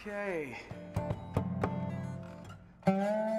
Okay. Mm -hmm.